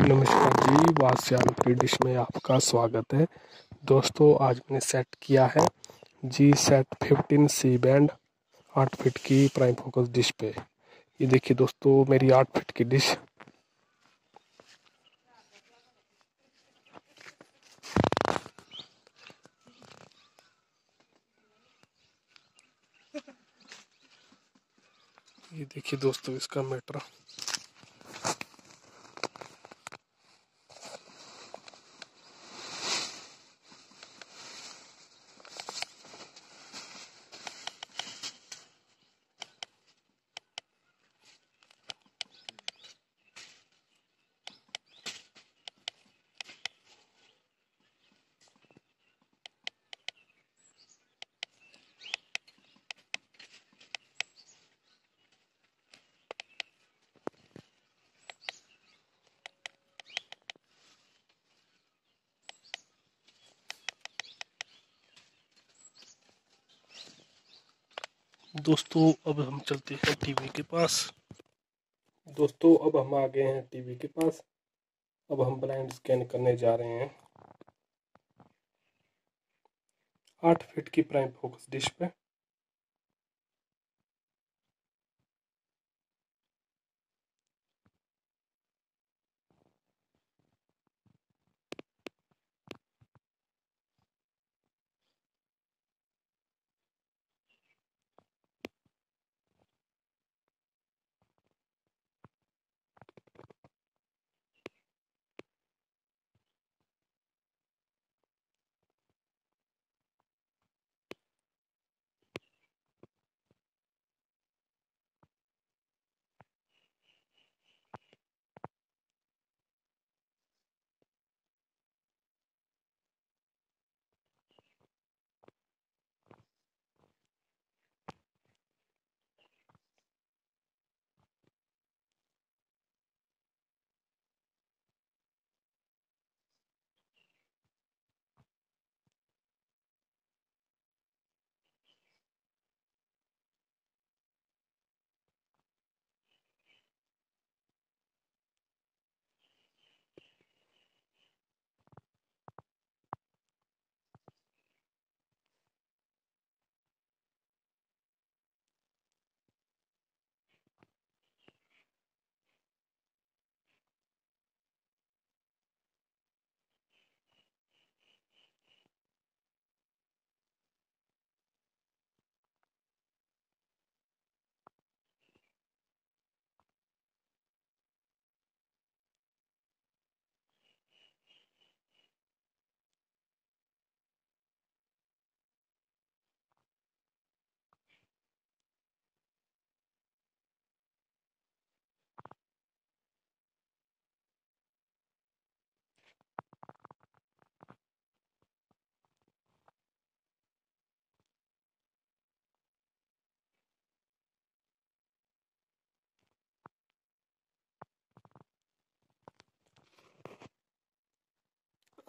नमस्कार जी, वास्यान की डिश में आपका स्वागत है। दोस्तों, आज मैंने सेट किया है जी सेट फिफ्टीन सी बैंड आठ फिट की प्राइम फोकस डिश पे। ये देखिए दोस्तों, मेरी आठ फिट की डिश ये देखिए दोस्तों, इसका मीटर दोस्तों, अब हम चलते हैं टीवी के पास। दोस्तों, अब हम आ गए हैं टीवी के पास। अब हम ब्लाइंड स्कैन करने जा रहे हैं। आठ फीट की प्राइम फोकस डिश पे।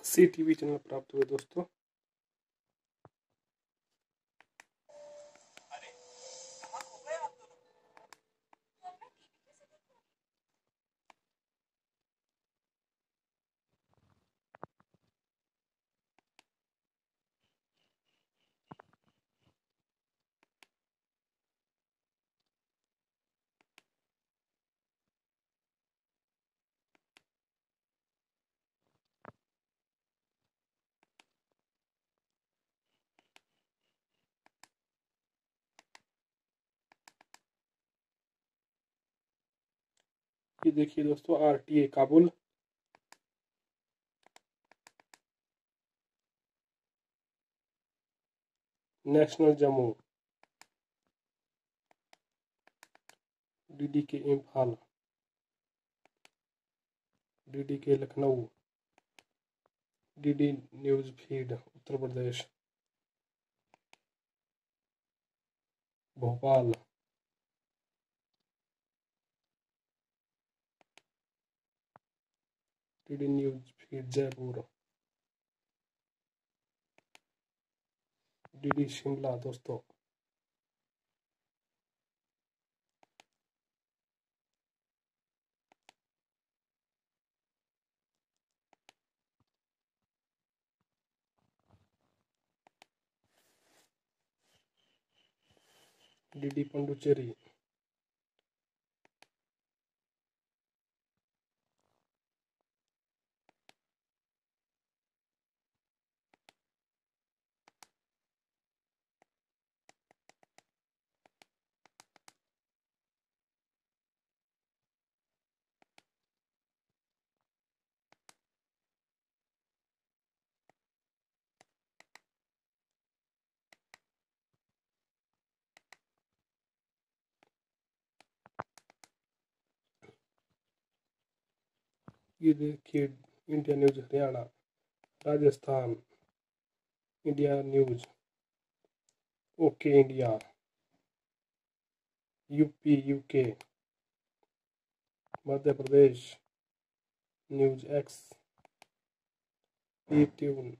सी टीवी चैनल प्राप्त हुए दोस्तों। ये देखिए दोस्तों R T A Kabul. National Jammu. DD के इम्फाल। डीडी के Lucknow. DD news feed, Uttar Pradesh. Bhopal. Reported news feed Jaipur DD Shimla दोस्तों डीडी पंडुचेरी ये देखिए India news Haryana Rajasthan India news okay India UP UK Madhya Pradesh news X E tune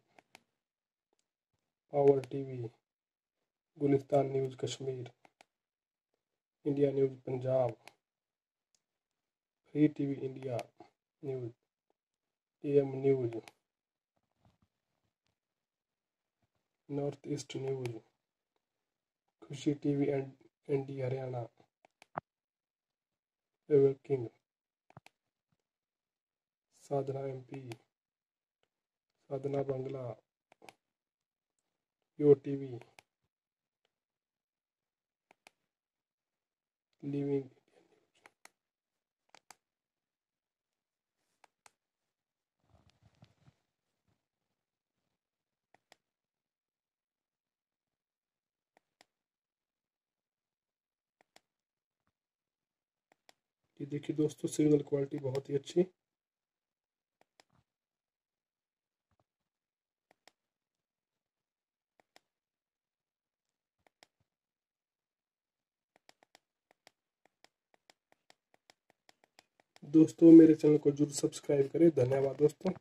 power TV Gulistan news Kashmir India news Punjab free TV India news M news north east news Khushi TV and N D Haryana king Sadhna MP Sadhna Bangla yo TV living ये देखिए दोस्तों, signal quality बहुत ही अच्छी। दोस्तों, मेरे channel को ज़रूर subscribe करें। धन्यवाद दोस्तों।